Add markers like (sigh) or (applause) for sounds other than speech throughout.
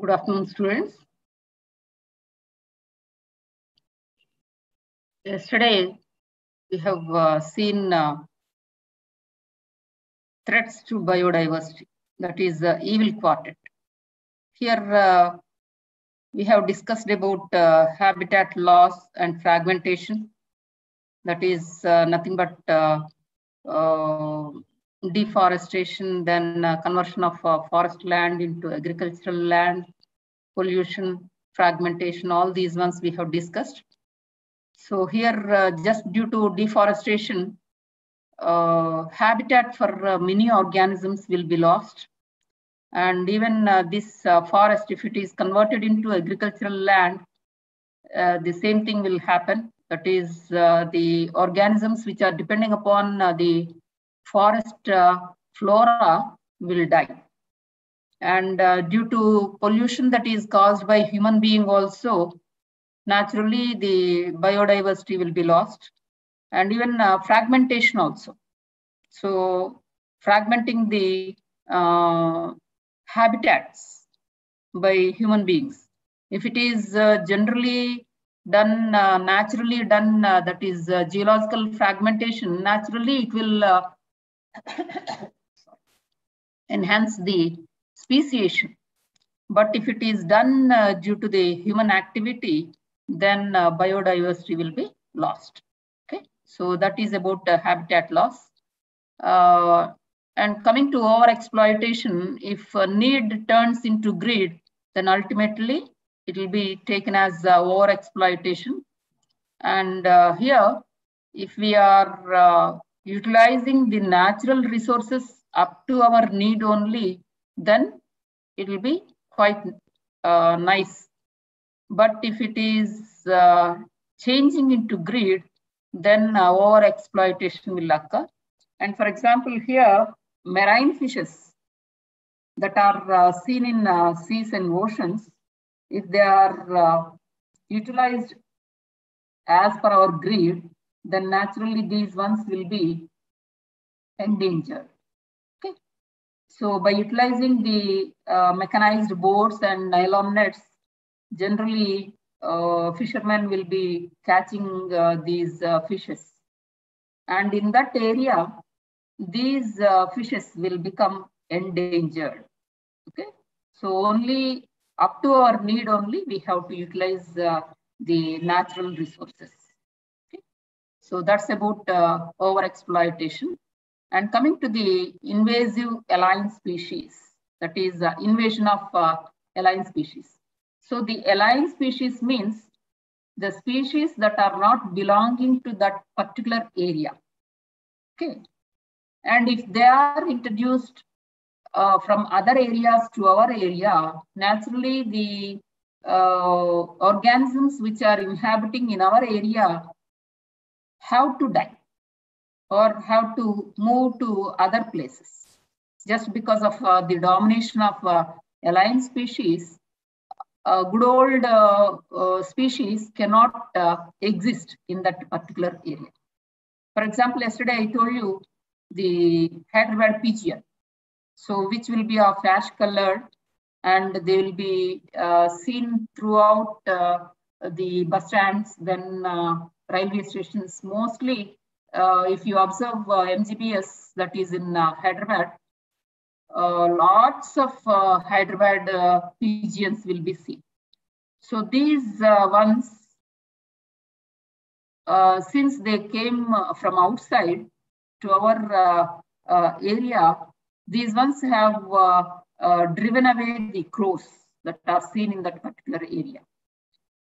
Good afternoon, students. Yesterday, we have uh, seen uh, threats to biodiversity, that is the evil quartet. Here, uh, we have discussed about uh, habitat loss and fragmentation, that is uh, nothing but uh, uh, deforestation, then uh, conversion of uh, forest land into agricultural land, pollution, fragmentation, all these ones we have discussed. So here, uh, just due to deforestation, uh, habitat for uh, many organisms will be lost. And even uh, this forest, if it is converted into agricultural land, the same thing will happen. That is, the organisms which are depending upon the forest uh, flora will die. And uh, due to pollution that is caused by human being also, naturally the biodiversity will be lost and even uh, fragmentation also. So fragmenting the uh, habitats by human beings. If it is uh, generally done, uh, naturally done, that is geological fragmentation, naturally it will (coughs) enhance the speciation. But if it is done uh, due to the human activity, then uh, biodiversity will be lost. Okay, so that is about uh, habitat loss. Uh, and coming to overexploitation, if need turns into greed, then ultimately it will be taken as uh, overexploitation. And uh, here, if we are uh, utilizing the natural resources up to our need only, then it will be quite uh, nice. But if it is uh, changing into greed, then over exploitation will occur. And for example, here, marine fishes that are uh, seen in uh, seas and oceans, if they are uh, utilized as per our greed, then naturally these ones will be endangered. Okay. So by utilizing the uh, mechanized boats and nylon nets, generally uh, fishermen will be catching uh, these uh, fishes. And in that area, these uh, fishes will become endangered. Okay. So only up to our need only, we have to utilize uh, the natural resources. So that's about uh, over exploitation. And coming to the invasive alien species, that is uh, invasion of uh, alien species. So the alien species means the species that are not belonging to that particular area. Okay. And if they are introduced uh, from other areas to our area, naturally the uh, organisms which are inhabiting in our area have to die or have to move to other places. Just because of uh, the domination of uh, alien species, a good old uh, uh, species cannot uh, exist in that particular area. For example, yesterday I told you the Hyderabad pigeon, so which will be of ash color and they will be seen throughout the bus stands, then railway stations. Mostly, uh, if you observe uh, MGBS that is in uh, Hyderabad, lots of Hyderabad pigeons will be seen. So these ones, since they came from outside to our area, these ones have uh, uh, driven away the crows that are seen in that particular area.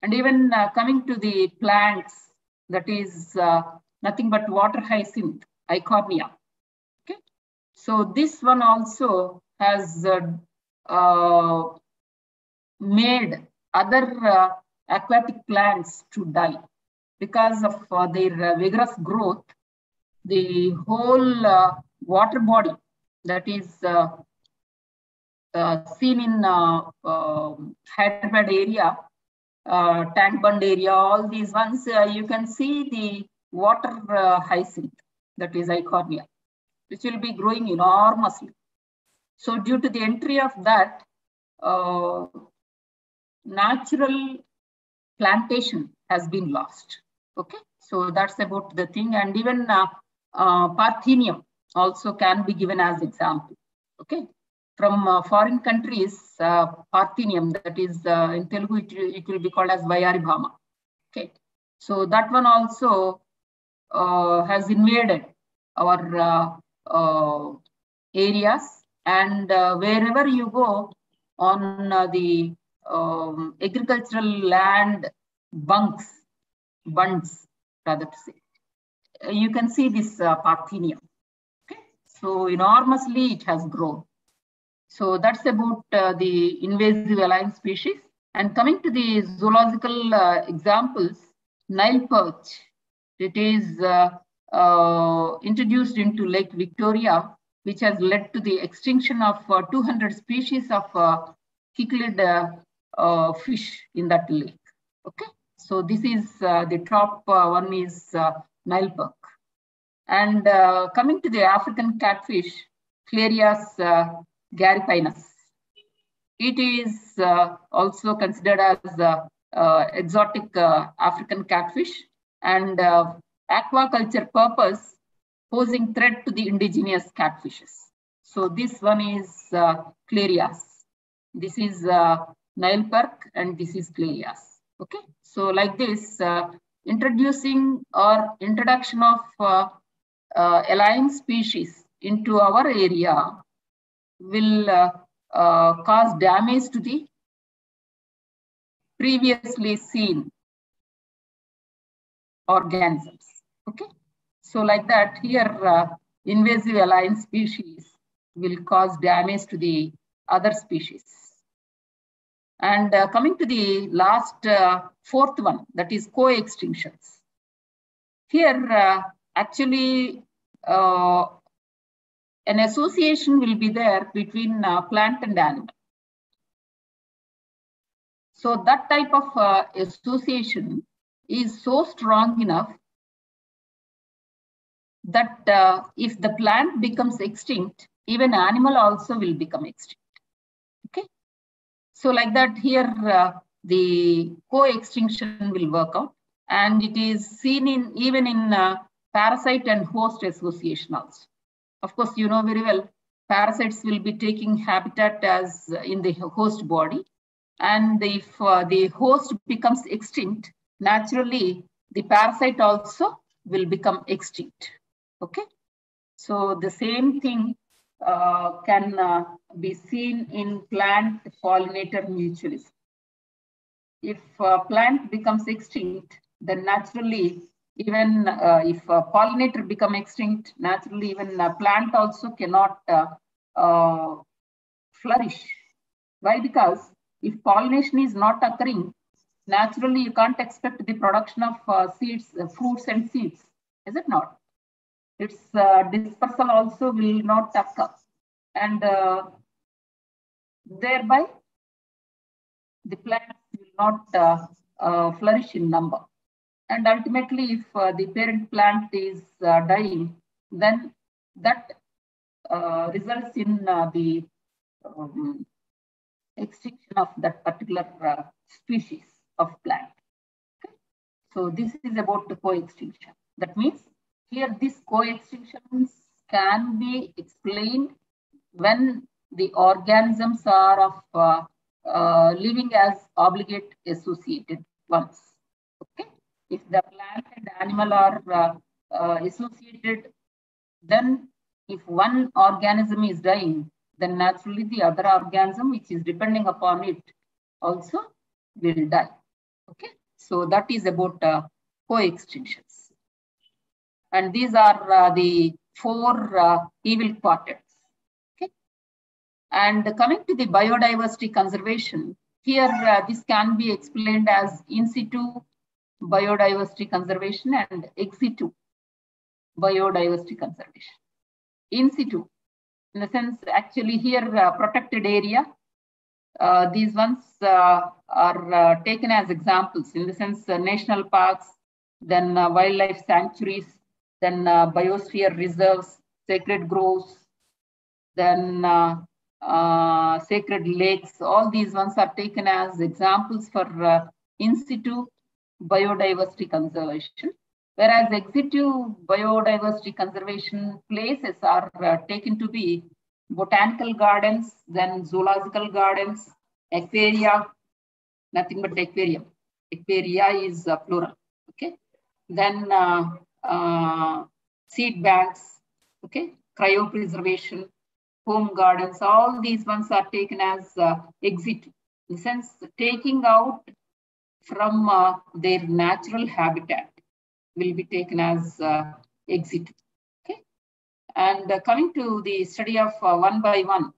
And even uh, coming to the plants, that is uh, nothing but water hyacinth, eichhornia. Okay, so this one also has uh, uh, made other aquatic plants to die because of their vigorous growth. The whole water body that is uh, uh, seen in uh, um, Hyderabad area, Tank Bund area, all these ones, you can see the water hyacinth, that is eichhornia, which will be growing enormously. So due to the entry of that, natural plantation has been lost. Okay, so that's about the thing. And even uh, uh, Parthenium also can be given as example. Okay, from uh, foreign countries, uh, Parthenium, that is uh, in Telugu, it, it, will be called as Vayaribhama. Okay, so that one also uh, has invaded our areas and wherever you go on the um, agricultural land bunks, bunds, rather to say. Uh, you can see this uh, Parthenium. Okay? So enormously it has grown. So that's about uh, the invasive alien species. And coming to the zoological uh, examples, Nile perch, it is uh, uh, introduced into Lake Victoria, which has led to the extinction of 200 species of cichlid fish in that lake. Okay, so this is uh, the top uh, one is uh, Nile perch. And coming to the African catfish, Clarias gariepinus. It is also considered as exotic African catfish and aquaculture purpose posing threat to the indigenous catfishes. So this one is uh, Clarias. This is uh, Nile perch and this is Clarias. Okay, so like this, uh, introducing or introduction of uh, uh, species into our area will uh, uh, cause damage to the previously seen organisms. Okay, so like that here, uh, invasive alien species will cause damage to the other species. And uh, coming to the last uh, fourth one, that is co-extinctions. Here, uh, actually, an association will be there between uh, plant and animal. So that type of uh, association is so strong enough that if the plant becomes extinct, even animal also will become extinct. Okay. So like that here, uh, the co-extinction will work out. And it is seen in even in uh, parasite and host association also. Of course, you know very well, parasites will be taking habitat as in the host body. And if uh, the host becomes extinct, naturally, the parasite also will become extinct. Okay. So the same thing uh, can uh, be seen in plant pollinator mutualism. If a plant becomes extinct, then naturally, even uh, if a pollinator become extinct, naturally even a plant also cannot uh, uh, flourish. Why? Because if pollination is not occurring, naturally you can't expect the production of uh, seeds, fruits and seeds, is it not? its uh, dispersal also will not occur and uh, thereby the plants will not uh, uh, flourish in number. And ultimately, if uh, the parent plant is uh, dying, then that results in the um, extinction of that particular species of plant. Okay? So this is about the co-extinction. That means here, these co-extinctions can be explained when the organisms are of uh, uh, living as obligate associated ones. If the plant and the animal are uh, uh, associated, then if one organism is dying, then naturally the other organism which is depending upon it also will die. Okay, so that is about uh, co-extinctions. And these are uh, the four uh, evil quartets. Okay. And coming to the biodiversity conservation, here uh, this can be explained as in situ biodiversity conservation and ex situ biodiversity conservation. In situ, in the sense actually here uh, protected area, uh, these ones uh, are uh, taken as examples in the sense national parks, then wildlife sanctuaries, then uh, biosphere reserves, sacred groves, then uh, uh, sacred lakes, all these ones are taken as examples for uh, in situ biodiversity conservation. Whereas ex situ biodiversity conservation places are uh, taken to be botanical gardens, then zoological gardens, aquaria, nothing but aquarium. Aquaria is uh, plural, okay? Then uh, uh, seed banks, okay? Cryopreservation, home gardens, all these ones are taken as uh, exit. In the sense, taking out from uh, their natural habitat will be taken as uh, exit. Okay, and uh, coming to the study of uh, one by one.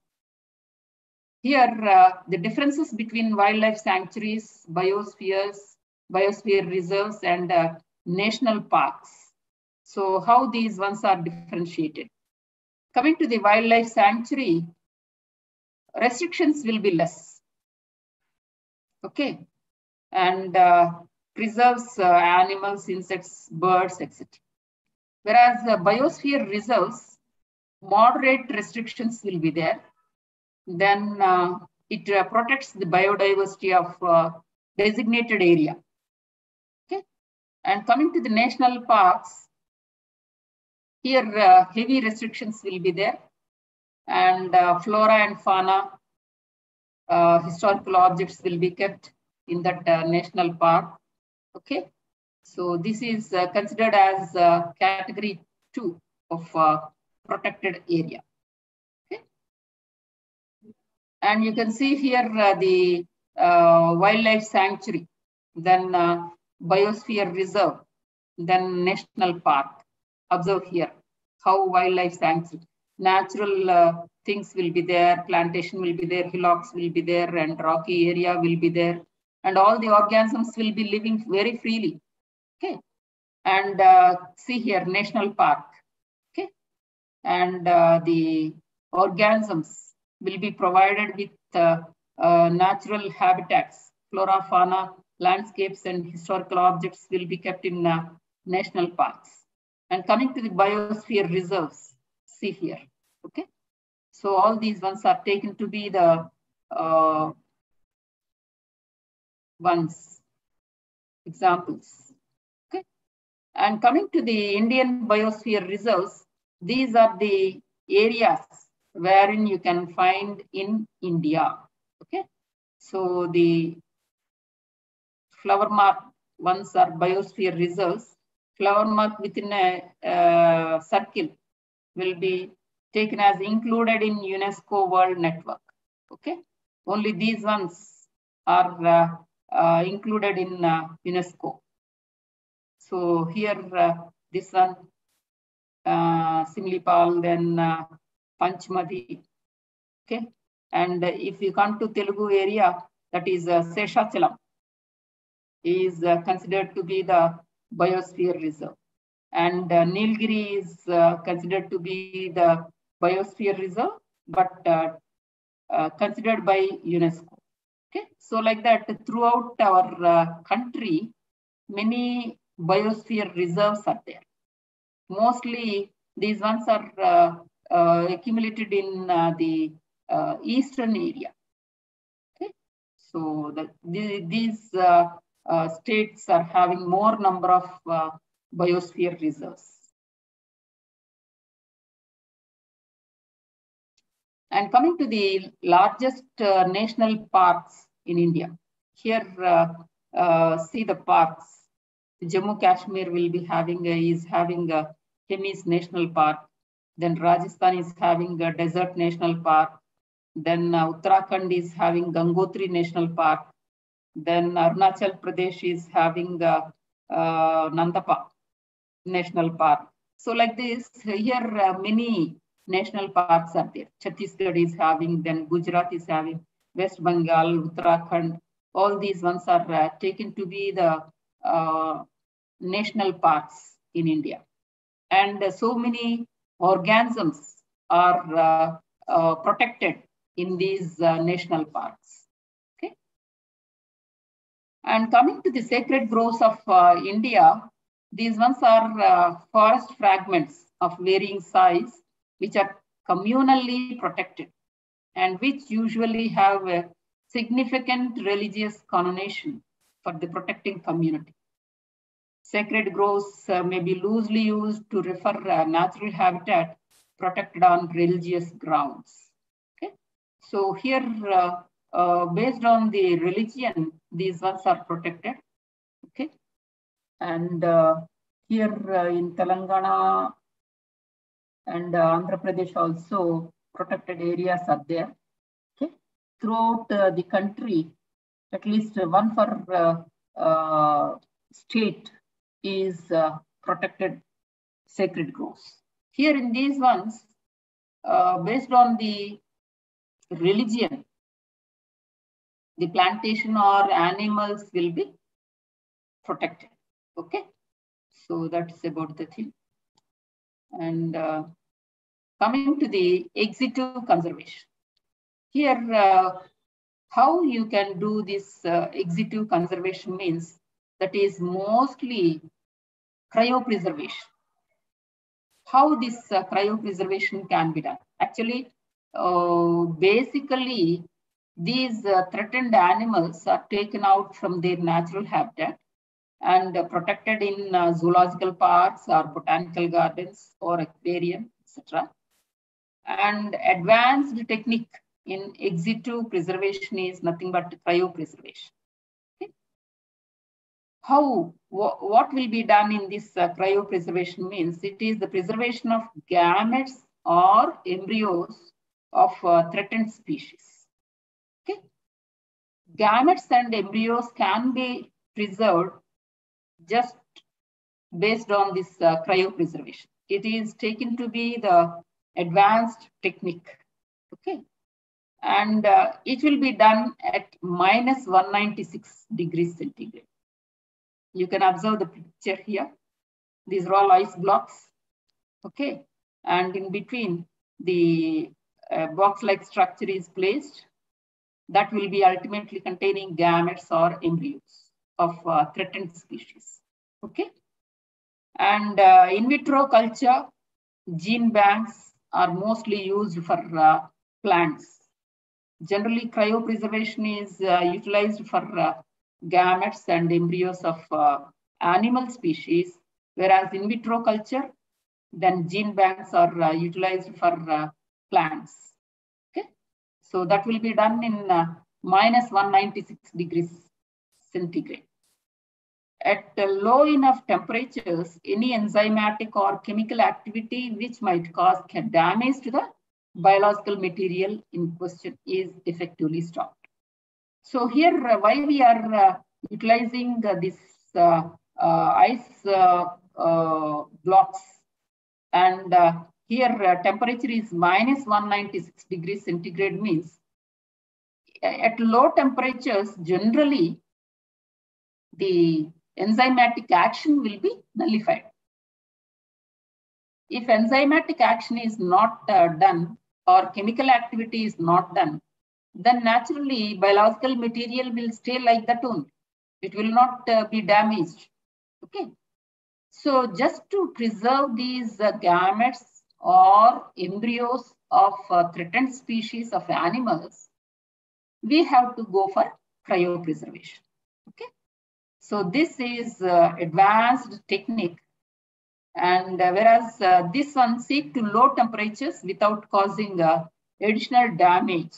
Here, uh, the differences between wildlife sanctuaries, biospheres, biosphere reserves, and uh, national parks. So, how these ones are differentiated. Coming to the wildlife sanctuary, restrictions will be less. Okay, and uh, preserves uh, animals, insects, birds, etc. Whereas the biosphere reserves, moderate restrictions will be there. Then uh, it uh, protects the biodiversity of uh, designated area. Okay, and coming to the national parks, here uh, heavy restrictions will be there, and uh, flora and fauna, historical objects will be kept in that uh, national park. Okay, so this is uh, considered as uh, category two of protected area. Okay, and you can see here the wildlife sanctuary, then biosphere reserve, then national park. Observe here how wildlife sanctuary, natural uh, things will be there, plantation will be there, hillocks will be there, and rocky area will be there and all the organisms will be living very freely. Okay. And uh, see here, national park. Okay. And uh, the organisms will be provided with uh, uh natural habitats, flora, fauna, landscapes, and historical objects will be kept in uh, national parks. And coming to the biosphere reserves, see here. Okay. So all these ones are taken to be the uh, ones, examples. Okay. And coming to the Indian biosphere reserves, these are the areas wherein you can find in India. Okay. So the flower mark ones are biosphere reserves. Flower mark within a uh, circle will be taken as included in UNESCO World Network. Okay. Only these ones are uh, uh, included in uh, UNESCO. So here, uh, this one, uh, Simlipal, then uh, Panchmadi. Okay, and if you come to Telugu area, that is uh, Seshachalam, is uh, considered to be the biosphere reserve. And uh, Nilgiri is considered to be the biosphere reserve, but considered by UNESCO. Okay, so like that throughout our uh, country, many biosphere reserves are there. Mostly these ones are uh, uh, accumulated in uh, the uh, eastern area. Okay, so the, the these uh, states are having more number of biosphere reserves. And coming to the largest uh, national parks in India, here uh, uh, see the parks. Jammu Kashmir will be having a, is having a Hemis National Park. Then Rajasthan is having a Desert National Park. Then uh, Uttarakhand is having Gangotri National Park. Then Arunachal Pradesh is having uh, uh, Namdapha National Park. So like this, here uh, many national parks are there. Chhattisgarh is having, then Gujarat is having, West Bengal, Uttarakhand, all these ones are uh, taken to be the uh, national parks in India. And uh, so many organisms are uh, uh, protected in these uh, national parks. Okay. And coming to the sacred groves of India, these ones are forest fragments of varying size which are communally protected and which usually have a significant religious connotation for the protecting community. Sacred groves uh, may be loosely used to refer uh, natural habitat protected on religious grounds. Okay, so here, uh, uh based on the religion, these ones are protected. Okay, and uh, here uh, in Telangana and Andhra Pradesh also protected areas are there. Okay, throughout the country, at least one for state is uh, protected sacred groves. Here in these ones, uh, based on the religion, the plantation or animals will be protected. Okay, so that's about the thing. And uh, coming to the ex-situ conservation. Here, uh, how you can do this uh, ex-situ conservation means that is mostly cryopreservation. How this uh, cryopreservation can be done? Actually, uh, basically, these uh, threatened animals are taken out from their natural habitat and protected in uh, zoological parks or botanical gardens or aquarium, etc. And advanced technique in ex situ preservation is nothing but cryopreservation how what will be done in this uh, cryopreservation means it is the preservation of gametes or embryos of uh, threatened species. Okay, gametes and embryos can be preserved just based on this uh, cryopreservation. It is taken to be the advanced technique. Okay, and uh, it will be done at minus 196 degrees centigrade. You can observe the picture here. These are all ice blocks. Okay. And in between, the uh, box-like structure is placed. That will be ultimately containing gametes or embryos of uh, threatened species. Okay. And uh, in vitro culture, gene banks are mostly used for uh, plants. Generally, cryopreservation is uh, utilized for uh, gametes and embryos of uh, animal species, whereas in vitro culture, then gene banks are utilized for plants. Okay, so that will be done in minus 196 degrees centigrade. At low enough temperatures, any enzymatic or chemical activity which might cause damage to the biological material in question is effectively stopped. So here, uh, why we are uh, utilizing uh, this ice blocks and here temperature is minus 196 degrees centigrade means at low temperatures, generally the enzymatic action will be nullified. If enzymatic action is not uh, done or chemical activity is not done, then naturally biological material will stay like that only. It will not uh, be damaged. Okay. So just to preserve these uh, gametes or embryos of uh, threatened species of animals, we have to go for cryopreservation. Okay. So this is uh, advanced technique. And uh, whereas uh, this one seek to low temperatures without causing additional damage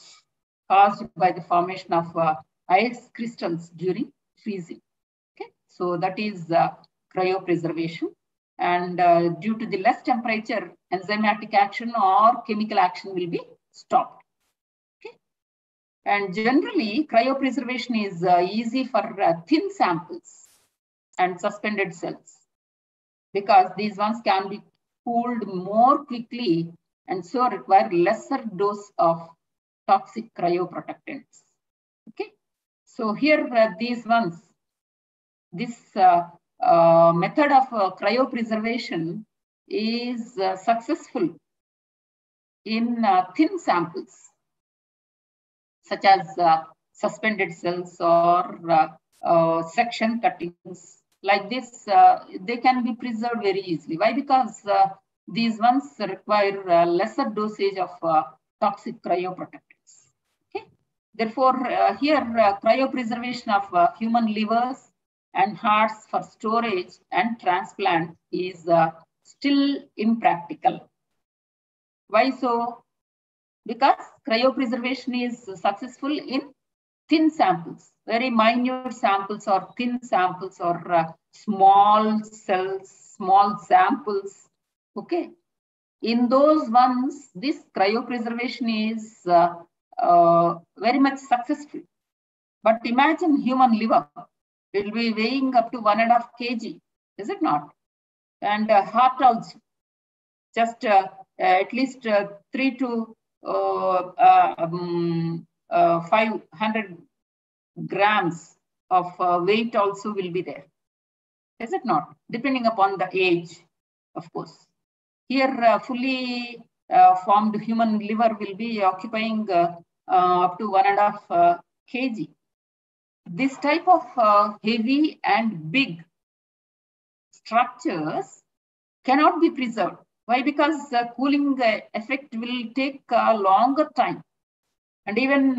caused by the formation of uh, ice crystals during freezing. Okay, so that is uh, cryopreservation. And uh, due to the less temperature, enzymatic action or chemical action will be stopped. And generally cryopreservation is uh, easy for uh, thin samples and suspended cells because these ones can be cooled more quickly and so require lesser dose of toxic cryoprotectants. Okay, so here uh, these ones, this uh, uh, method of uh, cryopreservation is successful in thin samples, such as suspended cells or section cuttings. Like this, they can be preserved very easily. Why? Because these ones require lesser dosage of toxic cryoprotectants. Okay? Therefore, uh, here uh, cryopreservation of uh, human livers and hearts for storage and transplant is uh, still impractical. Why so? Because cryopreservation is successful in thin samples, very minute samples or thin samples or uh, small cells, small samples. Okay. In those ones, this cryopreservation is uh, uh, very much successful. But imagine human liver, it will be weighing up to one and a half kg, is it not? And uh, heart also, just uh, at least uh, three to um, 500 grams of weight also will be there. Is it not? Depending upon the age, of course. Here, fully formed human liver will be occupying uh, up to one and a half uh, kg. This type of uh, heavy and big structures cannot be preserved. Why? Because the cooling effect will take a longer time. And even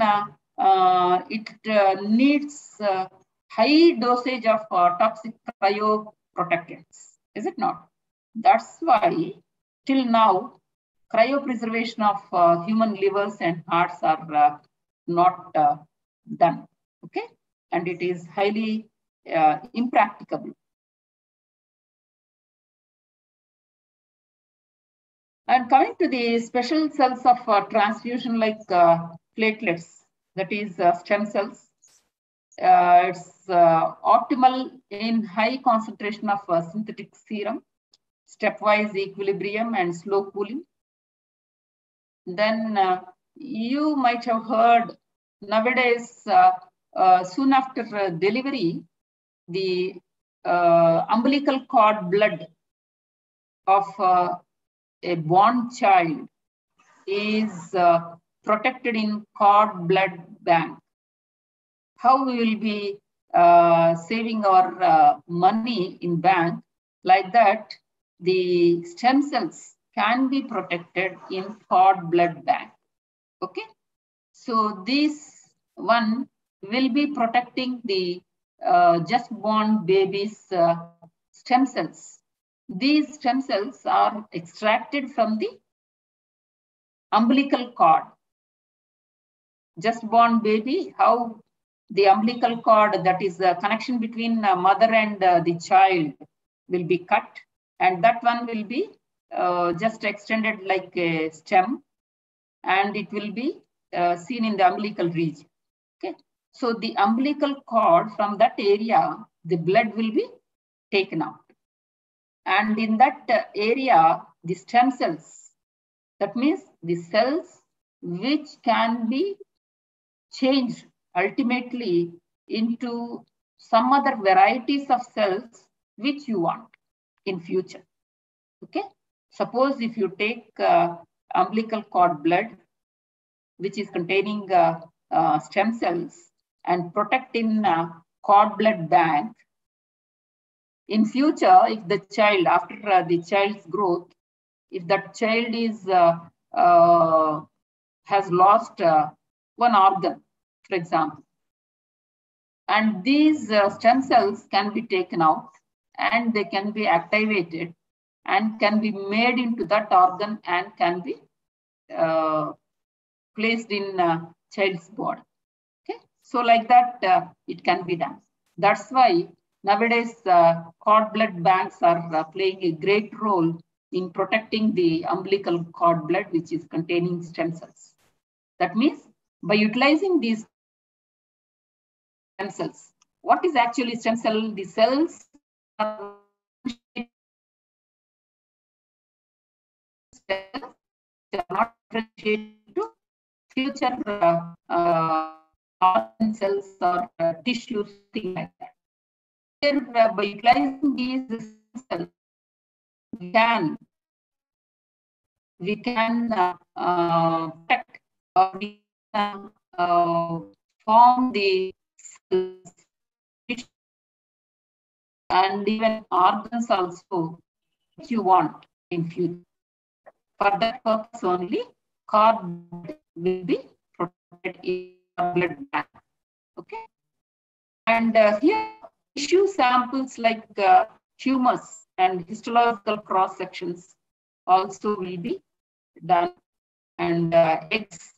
it needs high dosage of toxic cryoprotectants. Is it not? That's why till now cryopreservation of uh, human livers and hearts are uh, not uh, done. Okay, and it is highly uh, impracticable. And coming to the special cells of uh, transfusion like uh, platelets, that is stem cells, it's optimal in high concentration of synthetic serum, stepwise equilibrium and slow cooling. Then uh, you might have heard nowadays, uh, uh, soon after delivery, the umbilical cord blood of a born child is uh, protected in cord blood bank. How we will be uh, saving our uh, money in bank like that, the stem cells can be protected in cord blood bank. Okay. So this one will be protecting the uh, just born baby's uh, stem cells. These stem cells are extracted from the umbilical cord. Just born baby, how the umbilical cord, that is the connection between uh, mother and uh, the child, will be cut, and that one will be uh, just extended like a stem and it will be uh, seen in the umbilical region. Okay. So the umbilical cord from that area, the blood will be taken out. And in that uh, area, the stem cells, that means the cells which can be changed ultimately into some other varieties of cells which you want in future. Okay. Suppose if you take uh, umbilical cord blood, which is containing uh, uh, stem cells and protect in cord blood bank, in future, if the child, after uh, the child's growth, if that child is uh, uh, has lost one organ, for example, and these stem cells can be taken out and they can be activated and can be made into that organ and can be uh, placed in uh, child's body. Okay, so like that uh, it can be done. That's why nowadays uh, cord blood banks are uh, playing a great role in protecting the umbilical cord blood, which is containing stem cells. That means by utilizing these stem cells, what is actually stem cell? The cells are not to future uh, uh, cells or uh, tissues, things like that. By utilizing these cells, we can we can uh, uh, or we can uh, form the and even organs also which you want in future. For that purpose only, cord will be protected in blood bank. Okay. And uh, here, tissue samples like uh, tumors and histological cross sections also will be done. And uh, eggs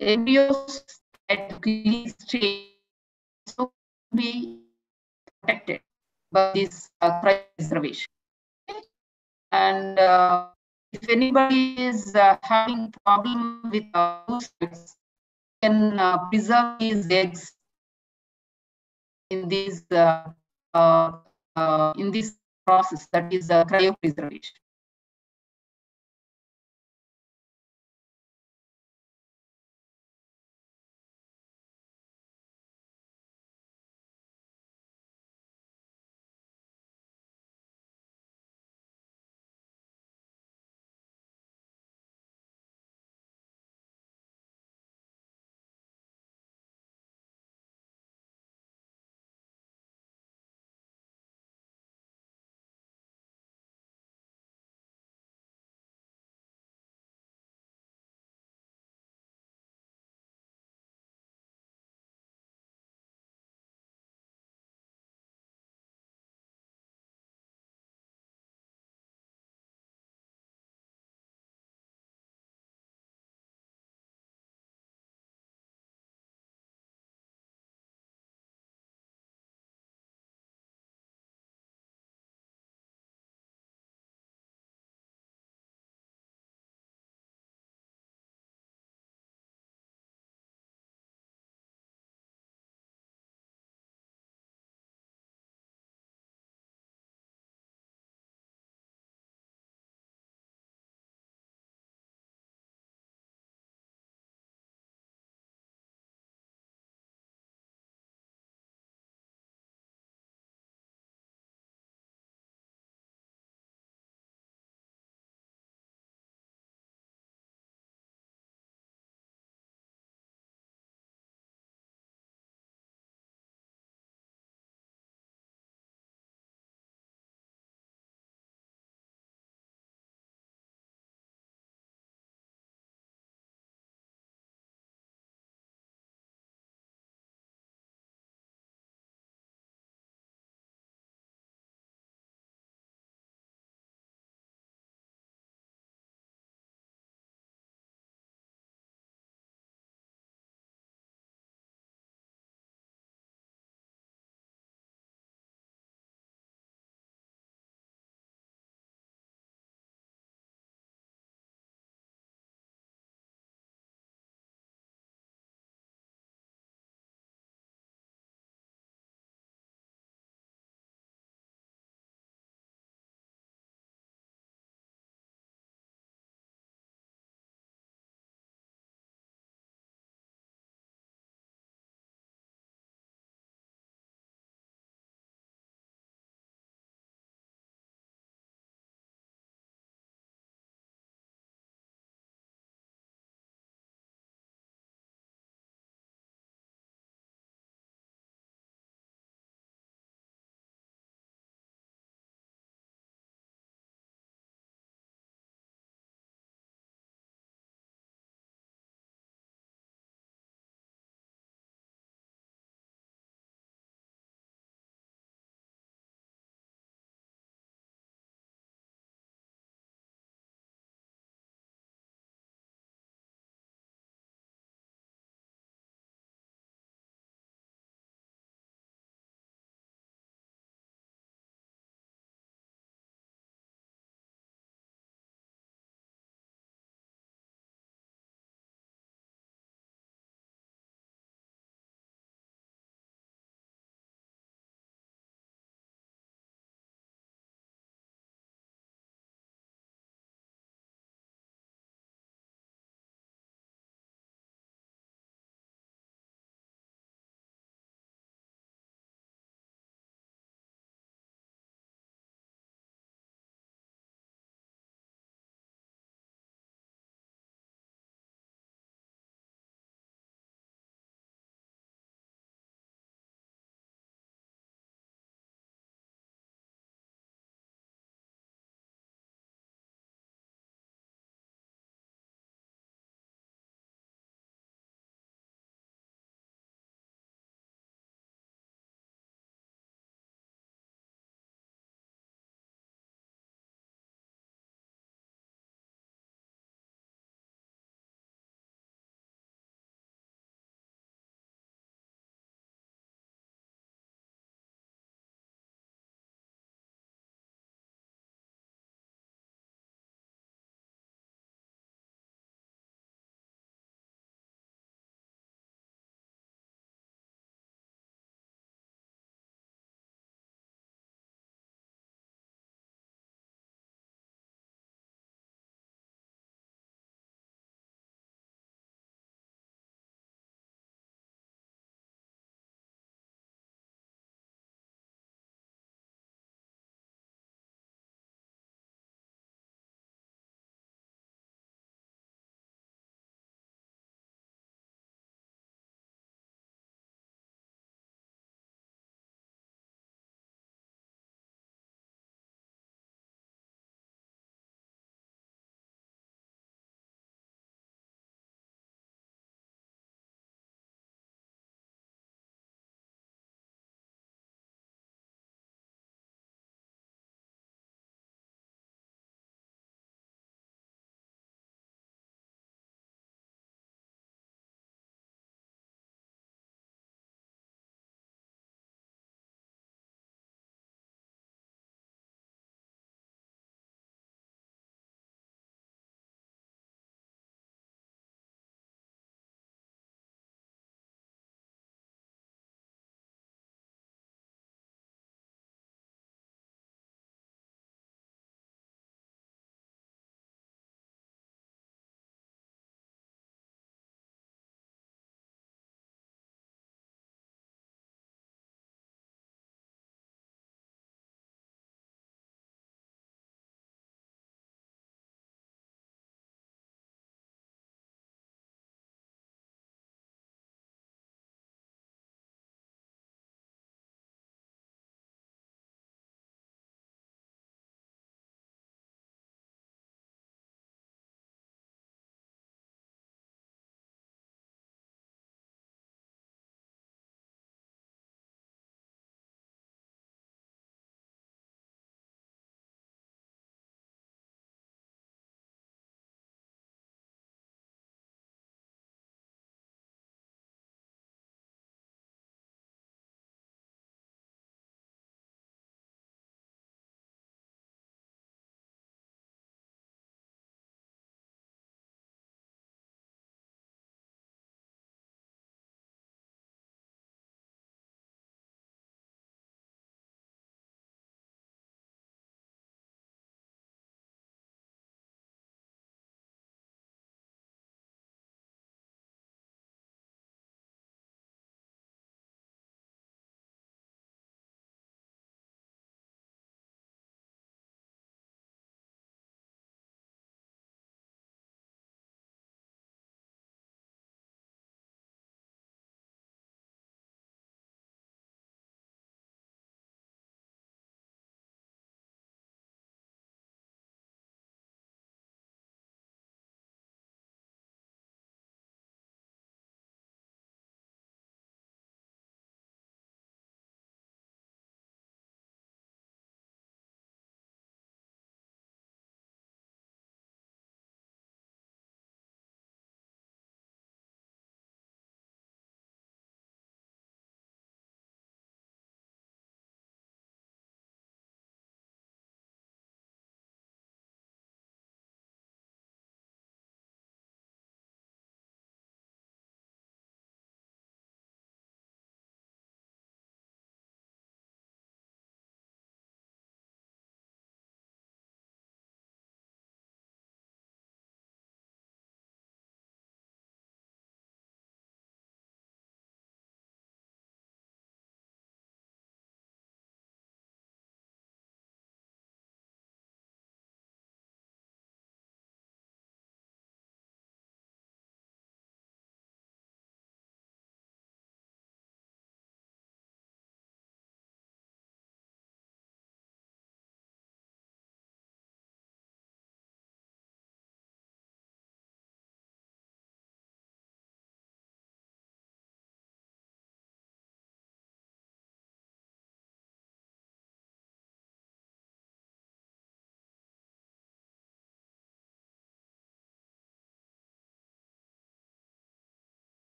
embryos at green stage so be protected by this uh, preservation. And uh, if anybody is uh, having problem with oocytes, can uh, preserve these eggs in these uh, uh, uh, in this process that is uh, cryopreservation.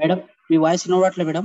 Madam me voice వినవట్లే madam.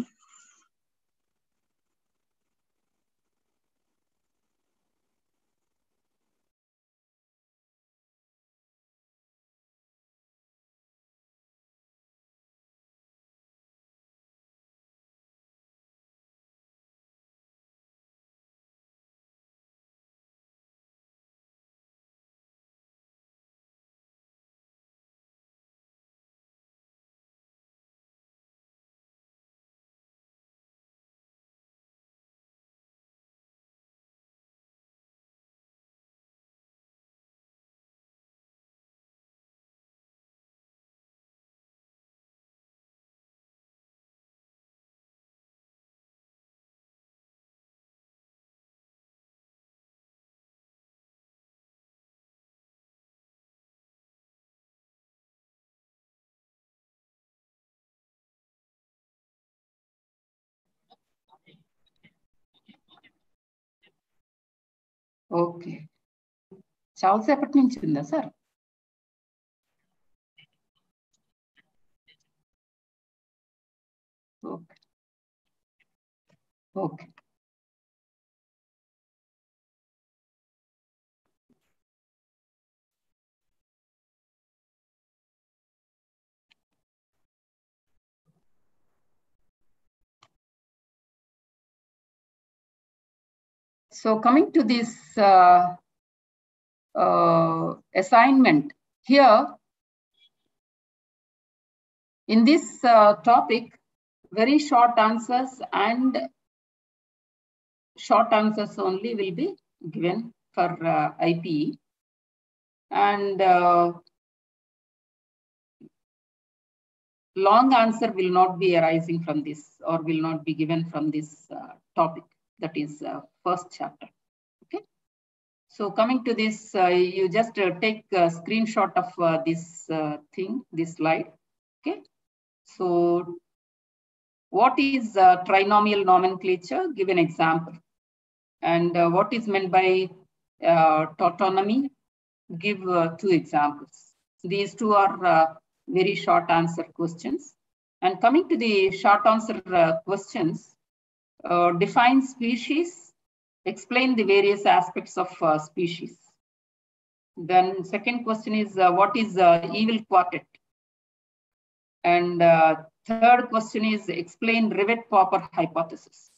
Okay. చాలాసేపటి నుంచి ఉందా sir? Okay. Okay. So coming to this uh, uh, assignment here, in this uh, topic, very short answers and short answers only will be given for uh, IPE. And uh, long answer will not be arising from this or will not be given from this uh, topic that is uh, first chapter. Okay? So coming to this uh, you just uh, take a screenshot of uh, this uh, thing this slide. Okay? So what is uh, trinomial nomenclature? Give an example. And what is meant by tautonymy give two examples. These two are very short answer questions. And coming to the short answer questions uh, define species, explain the various aspects of uh, species. Then second question is, uh, what is uh, evil quartet? And uh, third question is, explain Rivet-Popper hypothesis.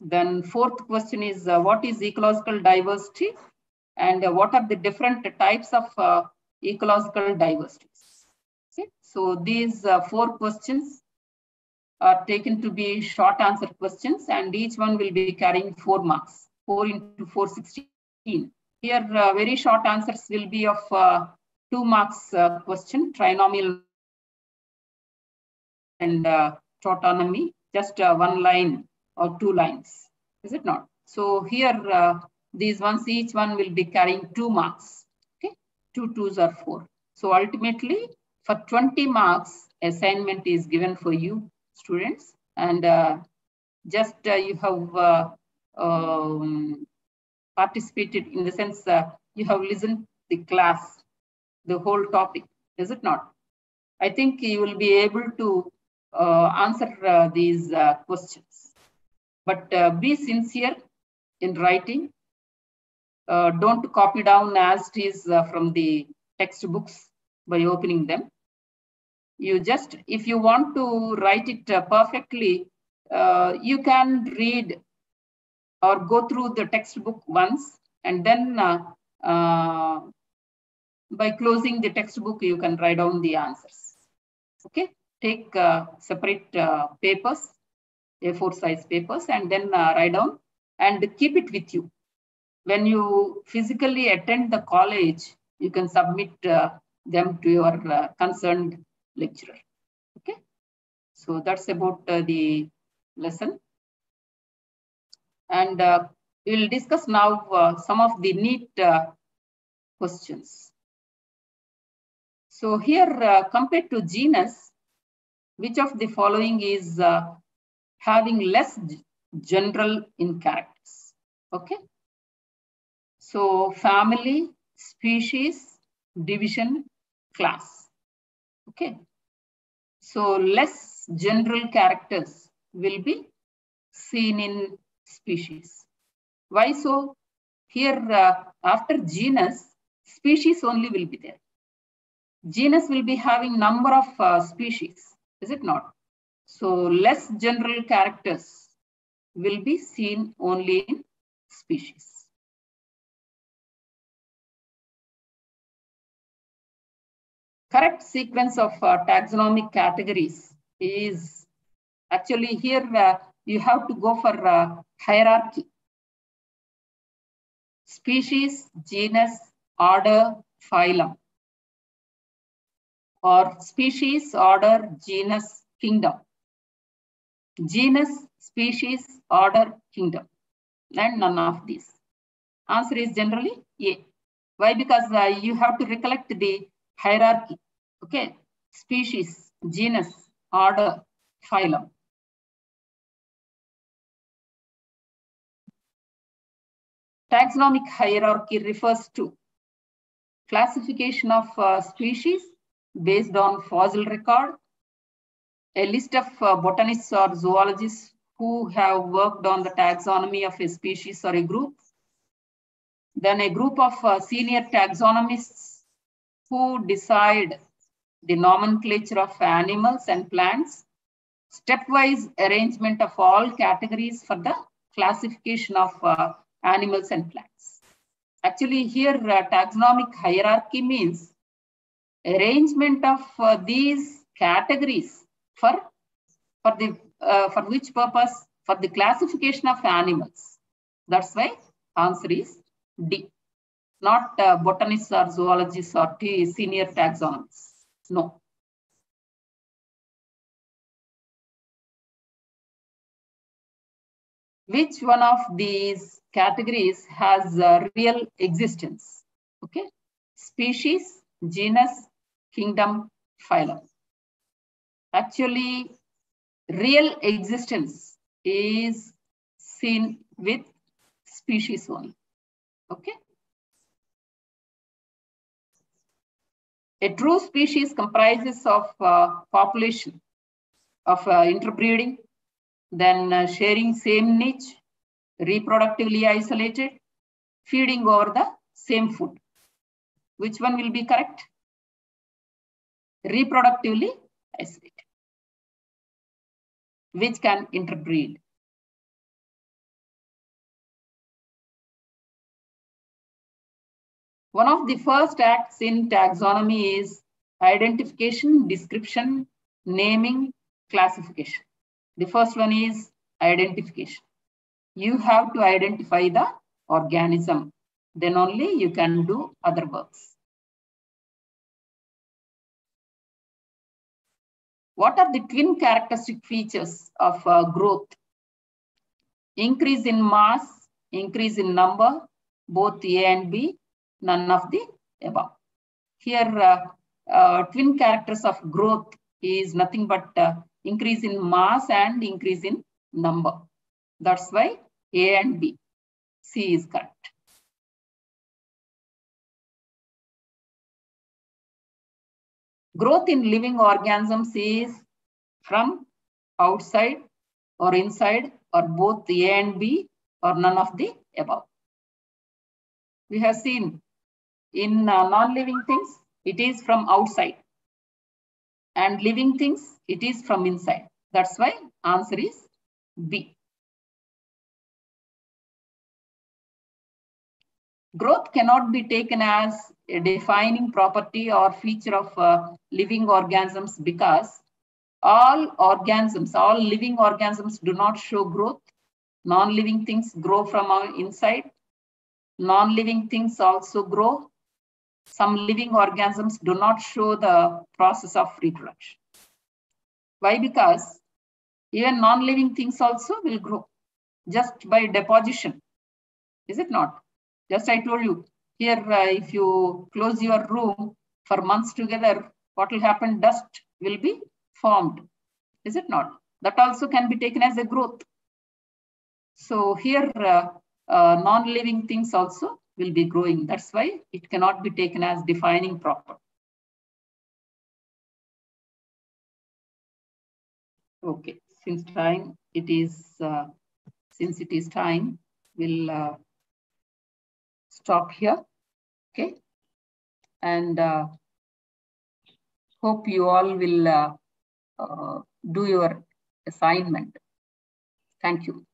Then fourth question is, uh, what is ecological diversity? And what are the different types of ecological diversities? Okay. So these four questions are taken to be short answer questions and each one will be carrying four marks, four into 416. Here, uh, very short answers will be of uh, two marks uh, question, trinomial and uh, tautonymy, just uh, one line or two lines, is it not? So here, uh, these ones, each one will be carrying two marks, okay? Two twos or four. So ultimately, for 20 marks, assignment is given for you students and uh, just uh, you have uh, um, participated in the sense you have listened the class, the whole topic, is it not? I think you will be able to answer these questions. But be sincere in writing. Uh, don't copy down as it is uh, from the textbooks by opening them you just if you want to write it uh, perfectly uh, you can read or go through the textbook once and then uh, uh, by closing the textbook you can write down the answers. Okay? Take uh, separate uh, papers a4 size papers and then write down and keep it with you. When you physically attend the college you can submit them to your concerned lecturer. Okay, so that's about uh, the lesson. And uh, we'll discuss now uh, some of the NEET questions. So here, compared to genus, which of the following is having less general in characters? Okay. So family, species, division, class. Okay. So less general characters will be seen in species. Why so? Here, uh, after genus, species only will be there. Genus will be having number of uh, species, is it not? So less general characters will be seen only in species. Correct sequence of uh, taxonomic categories is actually here uh, you have to go for uh, hierarchy. Species, genus, order, phylum. Or species, order, genus, kingdom. Genus, species, order, kingdom. And none of these. Answer is generally A. Why? Because uh, you have to recollect the hierarchy. Okay. Species, genus, order, phylum. Taxonomic hierarchy refers to classification of uh, species based on fossil record, a list of uh, botanists or zoologists who have worked on the taxonomy of a species or a group, then a group of uh, senior taxonomists who decide the nomenclature of animals and plants, stepwise arrangement of all categories for the classification of uh, animals and plants. Actually, here uh, taxonomic hierarchy means arrangement of uh, these categories for, for, the, uh, for which purpose? For the classification of animals. That's why answer is D. Not uh, botanists or zoologists or senior taxonomists. No. Which one of these categories has uh, real existence? Okay. Species, genus, kingdom, phylum. Actually, real existence is seen with species only. Okay. A true species comprises of uh, population of uh, interbreeding, then uh, sharing same niche, reproductively isolated, feeding over the same food. Which one will be correct? Reproductively isolated, which can interbreed. One of the first acts in taxonomy is identification, description, naming, classification. The first one is identification. You have to identify the organism. Then only you can do other works. What are the twin characteristic features of uh, growth? Increase in mass, increase in number, both A and B, none of the above. Here, uh, uh, twin characters of growth is nothing but uh, increase in mass and increase in number. That's why A and B. C is correct. Growth in living organisms is from outside or inside or both A and B or none of the above. We have seen in uh, non-living things, it is from outside. And living things, it is from inside. That's why answer is B. Growth cannot be taken as a defining property or feature of uh, living organisms because all organisms, all living organisms do not show growth. Non-living things grow from our inside. Non-living things also grow. Some living organisms do not show the process of reproduction. Why? Because even non-living things also will grow just by deposition. Is it not? Just I told you, here uh, if you close your room for months together, what will happen? Dust will be formed. Is it not? That also can be taken as a growth. So here, uh, uh, non-living things also will be growing. That's why it cannot be taken as defining proper. Okay, since time it is, uh, since it is time, we'll uh, stop here. Okay. And uh, hope you all will uh, uh, do your assignment. Thank you.